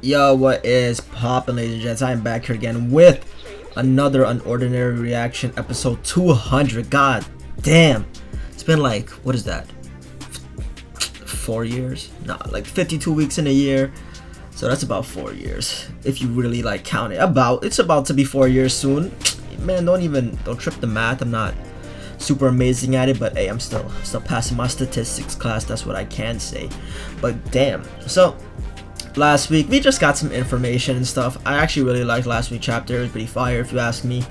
Yo, what is poppin', ladies and gents? I am back here again with another Unordinary Reaction, episode 200. God damn. It's been like, what is that? Four years? Nah, like 52 weeks in a year. So that's about four years. If you really like count it. About, it's about to be four years soon. Man, don't even, don't trip the math. I'm not super amazing at it, but hey, I'm still, still passing my statistics class. That's what I can say. But damn. So, last week. We just got some information and stuff. I actually really liked last week's chapter. It was pretty fire, if you ask me.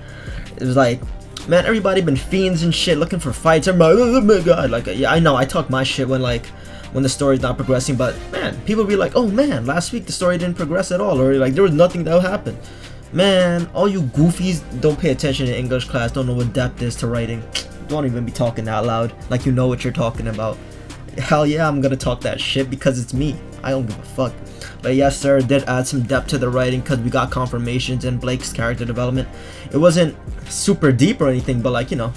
It was like, man, everybody been fiends and shit looking for fights. Everybody, oh my god, like, yeah, I know, I talk my shit when like when the story's not progressing, but man, people be like, oh man, last week the story didn't progress at all, or like there was nothing that happened. Man, all you goofies don't pay attention in English class, don't know what depth is to writing. Don't even be talking out loud like you know what you're talking about. Hell yeah, I'm gonna talk that shit because it's me. I don't give a fuck. But yes, sir, did add some depth to the writing because we got confirmations in Blyke's character development. It wasn't super deep or anything, but like, you know,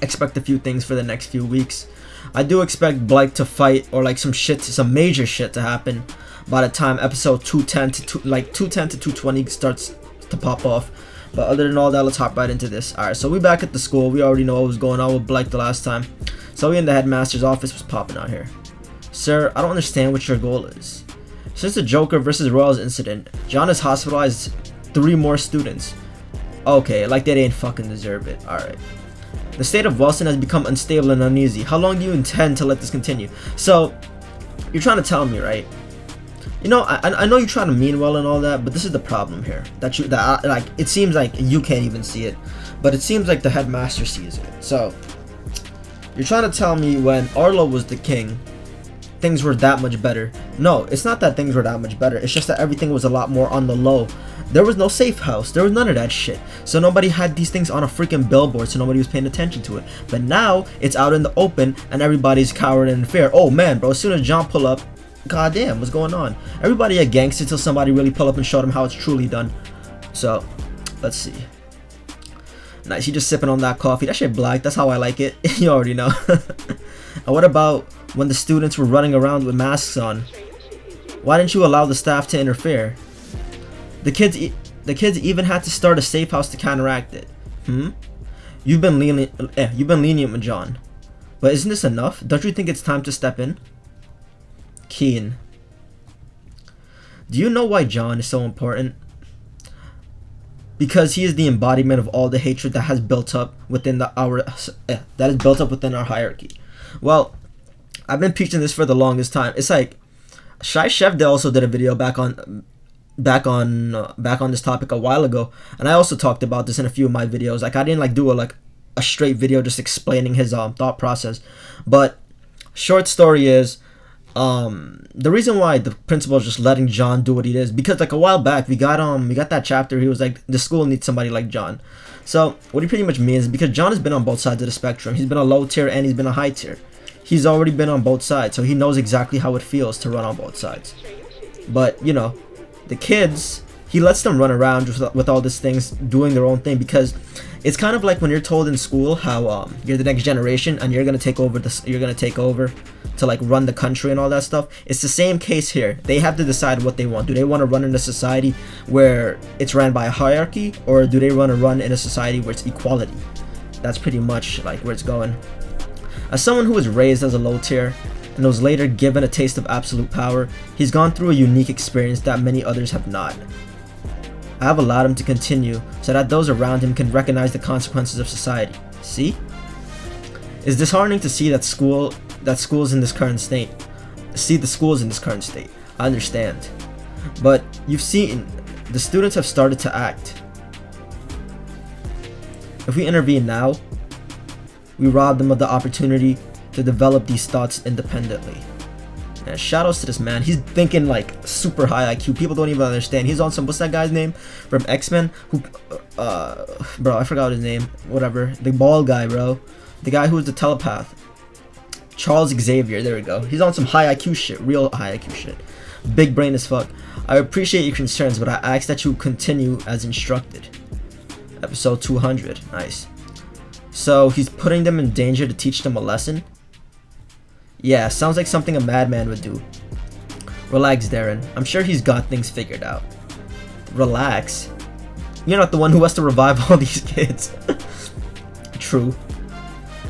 expect a few things for the next few weeks. I do expect Blyke to fight or like some shit, some major shit to happen by the time episode 210 to two, like 210 to 220 starts to pop off. But other than all that, let's hop right into this. Alright, so we back at the school. We already know what was going on with Blake the last time. So we in the headmaster's office was popping out here. Sir, I don't understand what your goal is. Since the Joker versus Royals incident, John has hospitalized three more students. Okay, like they didn't fucking deserve it. Alright. The state of Wellston has become unstable and uneasy. How long do you intend to let this continue? So, you're trying to tell me, right? You know, I, I know you're trying to mean well and all that, but this is the problem here. That you that I, like it seems like you can't even see it, but it seems like the headmaster sees it. So, you're trying to tell me when Arlo was the king, things were that much better. No, it's not that things were that much better. It's just that everything was a lot more on the low. There was no safe house. There was none of that shit. So nobody had these things on a freaking billboard, so nobody was paying attention to it. But now it's out in the open and everybody's cowering in fear. Oh man, bro, as soon as John pull up, goddamn, what's going on? Everybody a gangster until somebody really pull up and show them how it's truly done. So, let's see. Nice, he just sipping on that coffee. That shit black. That's how I like it. you already know. and what about when the students were running around with masks on? Why didn't you allow the staff to interfere? The kids, e the kids even had to start a safe house to counteract it. Hmm. You've been lenient. Eh, you've been lenient with John, but isn't this enough? Don't you think it's time to step in? Keen. Do you know why John is so important? Because he is the embodiment of all the hatred that has built up within the our eh, that is built up within our hierarchy. Well, I've been preaching this for the longest time. It's like Shy Chef also did a video back on back on uh, back on this topic a while ago, and I also talked about this in a few of my videos. Like I didn't like do a like a straight video just explaining his um thought process, but short story is um the reason why the principal is just letting John do what he does because like a while back we got um we got that chapter he was like the school needs somebody like John. So what he pretty much means is because John has been on both sides of the spectrum. He's been a low tier and he's been a high tier he's already been on both sides, so he knows exactly how it feels to run on both sides. But, you know, the kids, he lets them run around with, with all these things, doing their own thing, because it's kind of like when you're told in school how um, you're the next generation and you're gonna take over you're gonna take over to like run the country and all that stuff. It's the same case here. They have to decide what they want. Do they want to run in a society where it's ran by a hierarchy, or do they want to run in a society where it's equality? That's pretty much like where it's going. As someone who was raised as a low tier, and was later given a taste of absolute power, he's gone through a unique experience that many others have not. I have allowed him to continue so that those around him can recognize the consequences of society. See? It's disheartening to see that school that schools in this current state. See the schools in this current state. I understand. But you've seen the students have started to act. If we intervene now, we rob them of the opportunity to develop these thoughts independently. And shoutouts to this man. He's thinking like super high IQ. People don't even understand. He's on some what's that guy's name from X Men? Who, uh, bro, I forgot his name. Whatever. The bald guy, bro. The guy who was the telepath. Charles Xavier. There we go. He's on some high IQ shit. Real high IQ shit. Big brain as fuck. I appreciate your concerns, but I ask that you continue as instructed. Episode 200. Nice. So he's putting them in danger to teach them a lesson? Yeah, sounds like something a madman would do. Relax, Darren. I'm sure he's got things figured out. Relax. You're not the one who has to revive all these kids. True.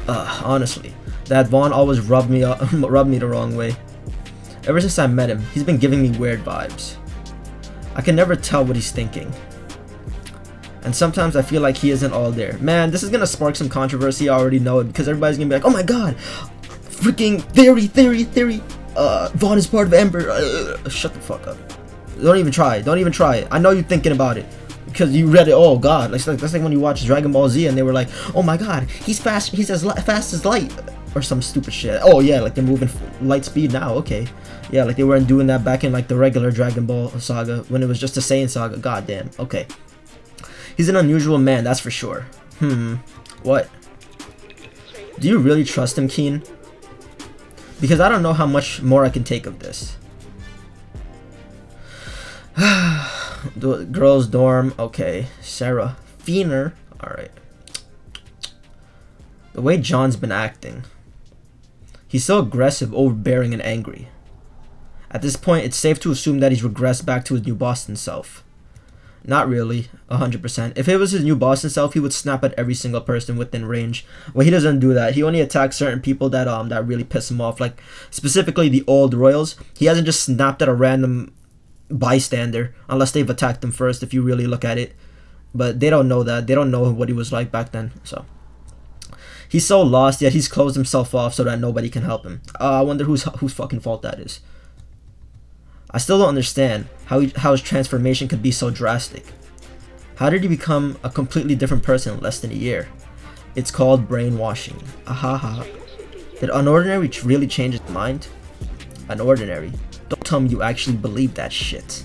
Uh, honestly, that Vaughn always rubbed me rubbed me the wrong way. Ever since I met him, he's been giving me weird vibes. I can never tell what he's thinking. And sometimes I feel like he isn't all there. Man, this is gonna spark some controversy, I already know it, because everybody's gonna be like, oh my god, freaking theory, theory, theory, uh, Vaughn is part of Ember, uh, shut the fuck up. Don't even try, don't even try it. I know you're thinking about it. Because you read it, oh god, like, that's like when you watch Dragon Ball Z and they were like, oh my god, he's fast, he's as fast as light, or some stupid shit. Oh yeah, like they're moving light speed now, okay. Yeah, like they weren't doing that back in like the regular Dragon Ball saga when it was just a Saiyan saga. God damn. Okay. He's an unusual man, that's for sure. Hmm. What? Do you really trust him, Keen? Because I don't know how much more I can take of this. girls' dorm. Okay. Sarah. Feener. Alright. The way John's been acting. He's so aggressive, overbearing, and angry. At this point, it's safe to assume that he's regressed back to his New Boston self. Not really, 100%. If it was his New Boston self, he would snap at every single person within range. Well, he doesn't do that. He only attacks certain people that um that really piss him off. Like, specifically the old Royals. He hasn't just snapped at a random bystander, unless they've attacked him first, if you really look at it. But they don't know that. They don't know what he was like back then, so... He's so lost, yet he's closed himself off so that nobody can help him. Uh, I wonder whose whose fucking fault that is. I still don't understand how, he, how his transformation could be so drastic. How did he become a completely different person in less than a year? It's called brainwashing. Ahaha. Did Unordinary really change his mind? Unordinary? Don't tell me you actually believe that shit.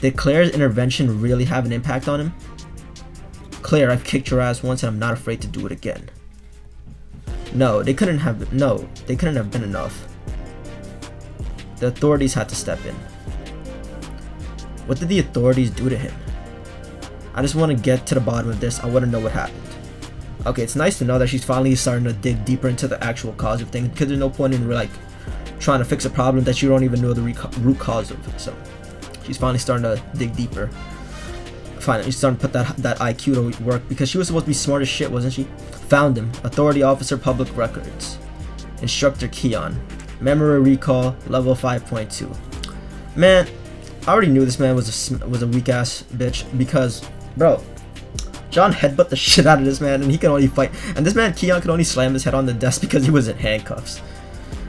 Did Claire's intervention really have an impact on him? Claire, I've kicked your ass once and I'm not afraid to do it again. No, they couldn't have- no, they couldn't have been enough. The authorities had to step in. What did the authorities do to him? I just want to get to the bottom of this. I want to know what happened. Okay, it's nice to know that she's finally starting to dig deeper into the actual cause of things because there's no point in like trying to fix a problem that you don't even know the root cause of. So she's finally starting to dig deeper. Finally, she's starting to put that that IQ to work because she was supposed to be smart as shit, wasn't she? Found him. Authority officer, public records. Instructor Keon. Memory recall, level 5.2. Man, I already knew this man was a, was a weak ass bitch because, bro, John headbutt the shit out of this man and he can only fight. And this man, Keon, can only slam his head on the desk because he was in handcuffs.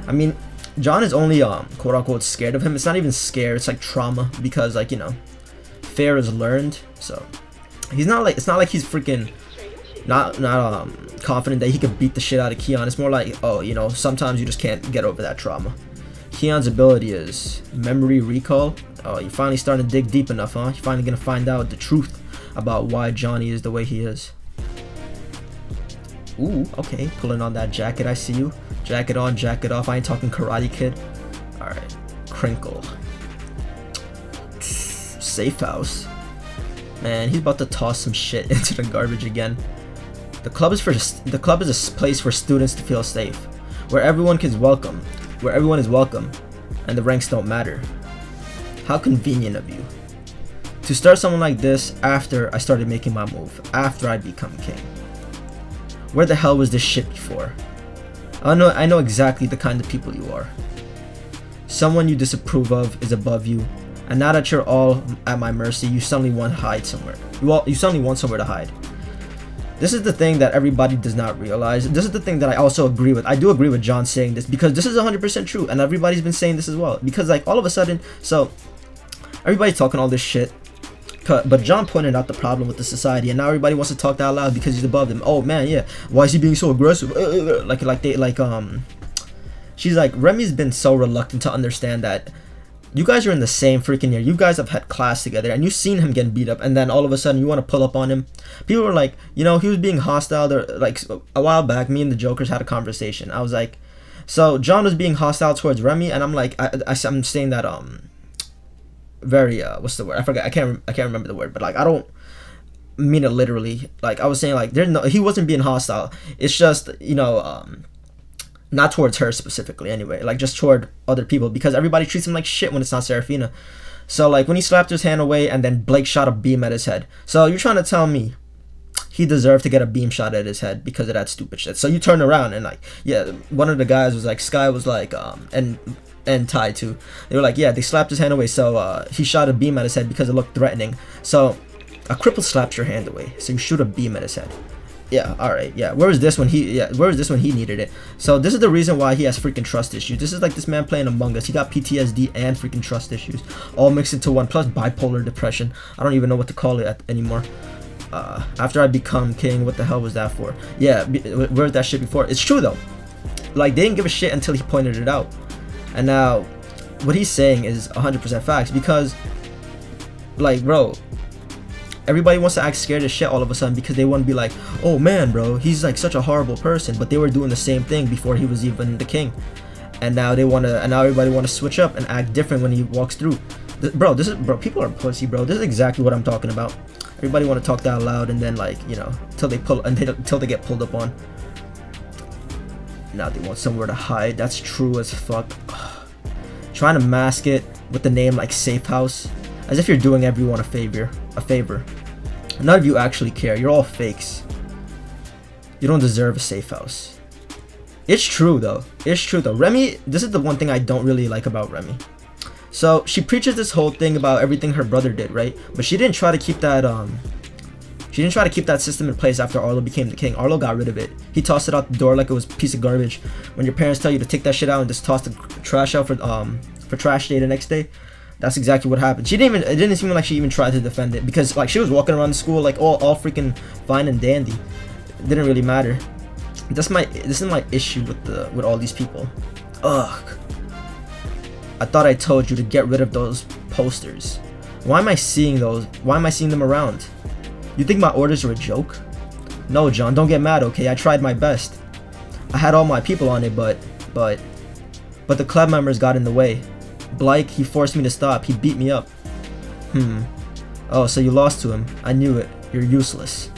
I mean, John is only, um, quote unquote, scared of him. It's not even scared, it's like trauma because, like, you know, fear is learned. So, he's not like, it's not like he's freaking not not um confident that he could beat the shit out of Keon. It's more like, oh, you know, sometimes you just can't get over that trauma. Keon's ability is memory recall. Oh, you're finally starting to dig deep enough, huh? You're finally gonna find out the truth about why Johnny is the way he is. Ooh, okay, pulling on that jacket, I see you. Jacket on, jacket off. I ain't talking Karate Kid. Alright, Crinkle. Safe house. Man, he's about to toss some shit into the garbage again. The club is for the club is a place for students to feel safe, where everyone is welcome, where everyone is welcome, and the ranks don't matter. How convenient of you. To start someone like this after I started making my move, after I'd become king. Where the hell was this shit before? I know I know exactly the kind of people you are. Someone you disapprove of is above you, and now that you're all at my mercy, you suddenly want to hide somewhere. You all, you suddenly want somewhere to hide. This is the thing that everybody does not realize. This is the thing that I also agree with. I do agree with John saying this because this is 100% true and everybody's been saying this as well. Because like all of a sudden, so everybody's talking all this shit. But John pointed out the problem with the society, and now everybody wants to talk that loud because he's above them. Oh man, yeah. Why is he being so aggressive? Uh, uh, uh, like, like they, like um. She's like Remi's been so reluctant to understand that you guys are in the same freaking year. You guys have had class together, and you've seen him getting beat up, and then all of a sudden you want to pull up on him. People were like, you know, he was being hostile. There, like a while back, me and the Jokers had a conversation. I was like, so John was being hostile towards Remi, and I'm like, I, I am saying that um, very uh, what's the word? I forgot. I can't I can't remember the word, but like I don't mean it literally. Like I was saying, like there's no he wasn't being hostile. It's just you know um not towards her specifically anyway, like just toward other people because everybody treats him like shit when it's not Seraphina. So like when he slapped his hand away and then Blyke shot a beam at his head. So you're trying to tell me he deserved to get a beam shot at his head because of that stupid shit. So you turn around and like yeah, one of the guys was like Sky was like um and and Ty too. They were like yeah they slapped his hand away so uh, he shot a beam at his head because it looked threatening. So a cripple slaps your hand away so you shoot a beam at his head. Yeah, all right. Yeah, where was this when he? Yeah, where was this when he needed it? So this is the reason why he has freaking trust issues. This is like this man playing Among Us. He got PTSD and freaking trust issues, all mixed into one. Plus bipolar depression. I don't even know what to call it anymore. Uh, after I become king, what the hell was that for? Yeah, where's that shit before? It's true though. Like they didn't give a shit until he pointed it out, and now what he's saying is 100% facts because, like, bro, everybody wants to act scared as shit all of a sudden because they want to be like, oh man, bro, he's like such a horrible person. But they were doing the same thing before he was even the king, and now they want to, and now everybody want to switch up and act different when he walks through. Bro, this is bro. People are pussy, bro. This is exactly what I'm talking about. Everybody want to talk that loud and then like you know until they pull until they get pulled up on. Now they want somewhere to hide. That's true as fuck. Trying to mask it with the name like Safe House, as if you're doing everyone a favor. A favor. None of you actually care. You're all fakes. You don't deserve a safe house. It's true though. It's true though. Remi, this is the one thing I don't really like about Remi. So she preaches this whole thing about everything her brother did, right? But she didn't try to keep that um she didn't try to keep that system in place after Arlo became the king. Arlo got rid of it. He tossed it out the door like it was a piece of garbage. When your parents tell you to take that shit out and just toss the trash out for um for trash day the next day, that's exactly what happened. She didn't even. It didn't seem like she even tried to defend it because like she was walking around the school like all all freaking fine and dandy. It didn't really matter. That's my. This is my issue with the with all these people. Ugh. I thought I told you to get rid of those posters. Why am I seeing those? Why am I seeing them around? You think my orders are a joke? No, John, don't get mad, okay? I tried my best. I had all my people on it, but, but, but the club members got in the way. Blyke, he forced me to stop. He beat me up. Hmm. Oh, so you lost to him. I knew it. You're useless.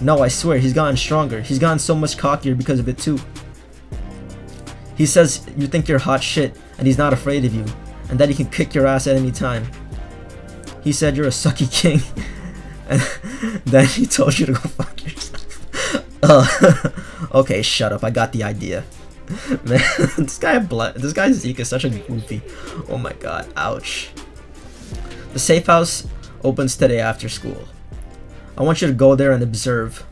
No, I swear, he's gotten stronger. He's gotten so much cockier because of it too. He says you think you're hot shit, and he's not afraid of you, and that he can kick your ass at any time. He said you're a sucky king, and then he told you to go fuck yourself. Uh, okay, shut up. I got the idea. Man, this guy this guy Zeke is such a goofy. Oh my god, ouch. The safe house opens today after school. I want you to go there and observe.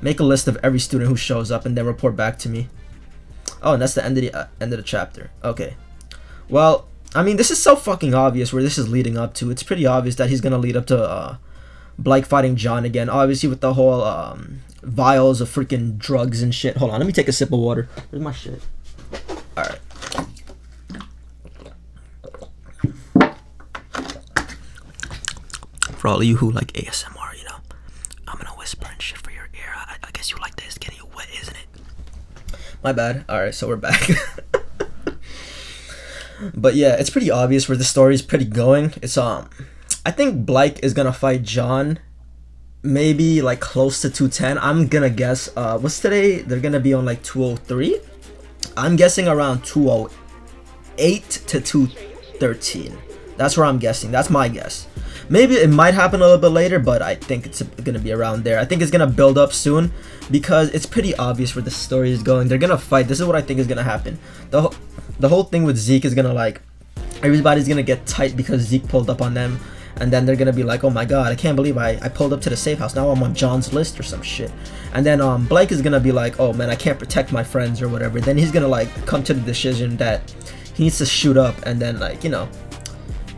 Make a list of every student who shows up and then report back to me. Oh, and that's the end of the uh, end of the chapter. Okay. Well, I mean, this is so fucking obvious where this is leading up to. It's pretty obvious that he's gonna lead up to uh, Blyke fighting John again. Obviously, with the whole um, vials of freaking drugs and shit. Hold on, let me take a sip of water. Where's my shit? Alright. For all of you who like ASMR, you know, I'm gonna whisper and shit for your ear. I, I guess you like this getting wet, isn't it? My bad. Alright, so we're back. but yeah, it's pretty obvious where the story is pretty going. It's um I think Blyke is gonna fight John maybe like close to 210 i'm gonna guess uh what's today? They're gonna be on like 203 i'm guessing around 208 to 213 that's where i'm guessing. That's my guess. Maybe it might happen a little bit later but i think it's gonna be around there. I think it's gonna build up soon because it's pretty obvious where the story is going. They're gonna fight. This is what i think is gonna happen. The, the whole thing with zeke is gonna like everybody's gonna get tight because zeke pulled up on them and then they're gonna be like, oh my god, I can't believe I, I pulled up to the safe house. Now I'm on John's list or some shit. And then um, Blyke is gonna be like, oh man, I can't protect my friends or whatever. Then he's gonna like come to the decision that he needs to shoot up, and then like you know,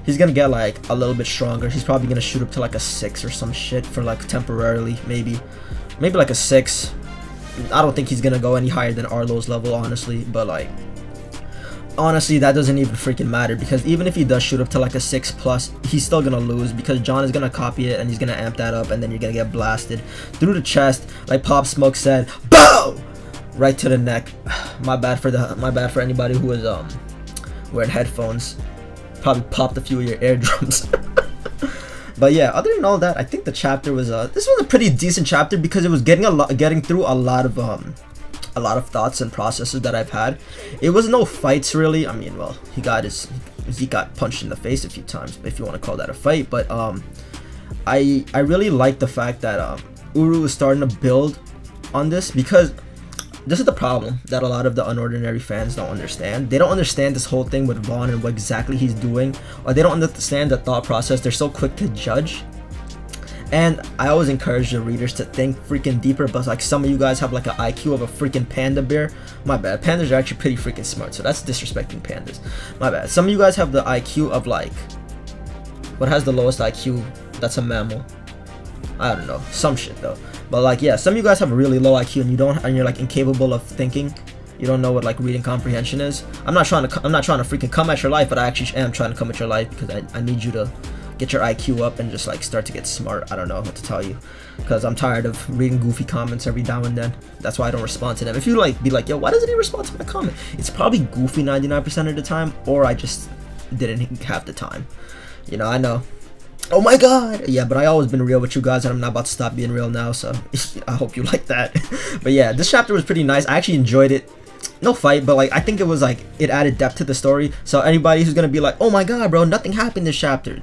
he's gonna get like a little bit stronger. He's probably gonna shoot up to like a six or some shit for like temporarily, maybe, maybe like a six. I don't think he's gonna go any higher than Arlo's level, honestly, but like honestly that doesn't even freaking matter because even if he does shoot up to like a 6 plus he's still gonna lose because John is gonna copy it and he's gonna amp that up and then you're gonna get blasted through the chest. Like Pop Smoke said BOW! Right to the neck. My bad for the my bad for anybody who was um wearing headphones. Probably popped a few of your eardrums. But yeah other than all that I think the chapter was uh this was a pretty decent chapter because it was getting a lot getting through a lot of um a lot of thoughts and processes that I've had. It was no fights really. I mean, well, he got his he got punched in the face a few times, if you want to call that a fight. But um, I I really like the fact that um, Uru is starting to build on this because this is the problem that a lot of the unordinary fans don't understand. They don't understand this whole thing with Vaughn and what exactly he's doing, or they don't understand the thought process. They're so quick to judge. And I always encourage the readers to think freaking deeper, but like some of you guys have like an IQ of a freaking panda bear. My bad. Pandas are actually pretty freaking smart, so that's disrespecting pandas. My bad. Some of you guys have the IQ of like, what has the lowest IQ? That's a mammal. I don't know. Some shit though. But like, yeah, some of you guys have a really low IQ and you don't, and you're like incapable of thinking. You don't know what like reading comprehension is. I'm not trying to, I'm not trying to freaking come at your life, but I actually am trying to come at your life because I, I need you to get your IQ up and just like start to get smart. I don't know what to tell you because I'm tired of reading goofy comments every now and then. That's why I don't respond to them. If you like be like, yo, why doesn't he respond to my comment? It's probably goofy 99% of the time, or I just didn't have the time. You know, I know Oh my god! Yeah, but I always been real with you guys, and I'm not about to stop being real now, so I hope you like that. but yeah, this chapter was pretty nice. I actually enjoyed it. No fight, but like I think it was like it added depth to the story. So anybody who's gonna be like, "Oh my god, bro, nothing happened this chapter,"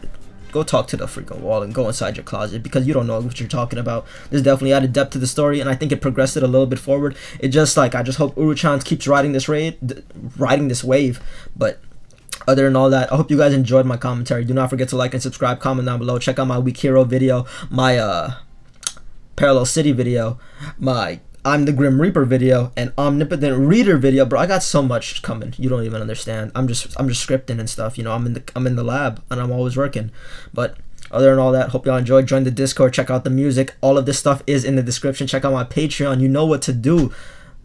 go talk to the freaking wall and go inside your closet because you don't know what you're talking about. This definitely added depth to the story, and I think it progressed it a little bit forward. It just like I just hope Uruchan keeps riding this raid, riding this wave, but other than all that i hope you guys enjoyed my commentary do not forget to like and subscribe comment down below check out my weak hero video my uh parallel city video my i'm the grim reaper video and omnipotent reader video bro. I got so much coming. You don't even understand. I'm just i'm just scripting and stuff you know? I'm in the i'm in the lab and i'm always working. But other than all that hope y'all enjoyed. Join the discord. Check out the music. All of this stuff is in the description. Check out my patreon. You know what to do.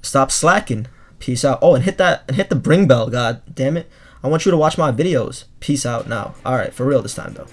Stop slacking. Peace out. Oh and hit that and hit the bring bell god damn it I want you to watch my videos. Peace out now. Alright, for real this time though.